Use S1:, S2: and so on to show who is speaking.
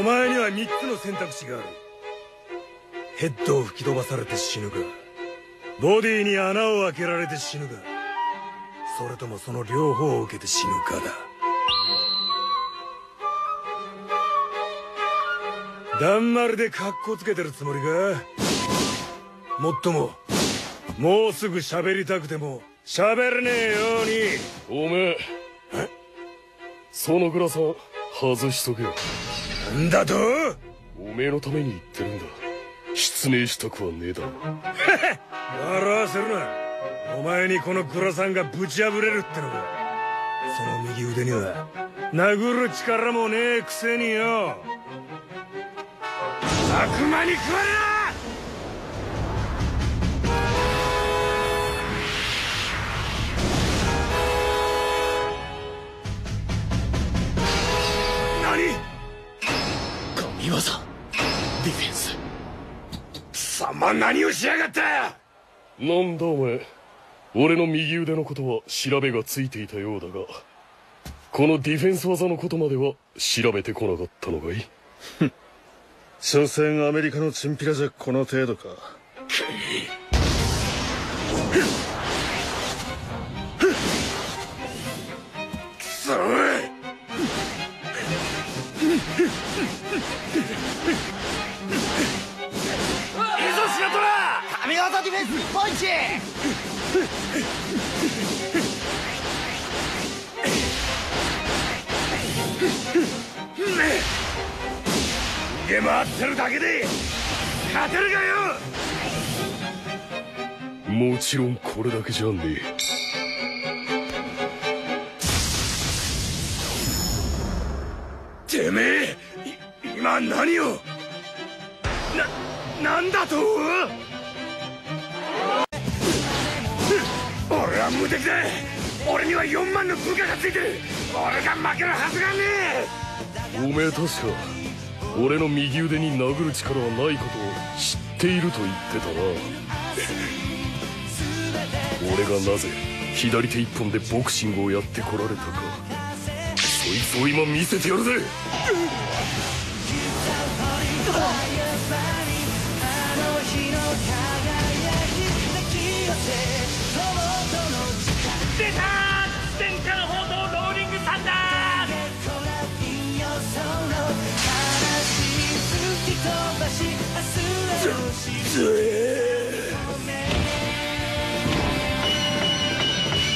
S1: お前には3つの選択肢がある。ヘッドを吹き飛ばされて死ぬかボディに穴を開けられて死ぬかそれともその両方を受けて死ぬかだ。だんまりでカッコつけてるつもりか？もっとももうすぐ喋りたくても喋れねえよ
S2: うに。おめえそのグラサン外しとけよ。
S1: なんだと？
S2: おめえのために言ってるんだ。失明したくはねえだろ。
S1: 笑わせるな。お前にこのグラサンがぶち破れるってのかその右腕には殴る力もねえくせによ。悪魔に食われな貴様何をしやがった？
S2: なんだお前。俺の右腕のことは調べがついていたようだがこのディフェンス技のことまでは調べてこなかったのかい？
S3: 所詮アメリカのチンピラじゃこの程度か。
S1: くそ
S4: 神業ディフェンス日本一
S1: 逃げ回ってるだけで勝てるか
S2: よ！もちろんこれだけじゃねえ。
S1: てめえ今何を？な、なんだと？俺は無敵だ。俺には4万の部下がついてる。俺が負けるはずがねえ。
S2: おめえ確か俺の右腕に殴る力はないことを知っていると言ってたな。俺がなぜ左手一本でボクシングをやってこられたか。そいつを今見せてやるぜ。
S5: 出た前回報道ローリングサンダー。
S1: ずえ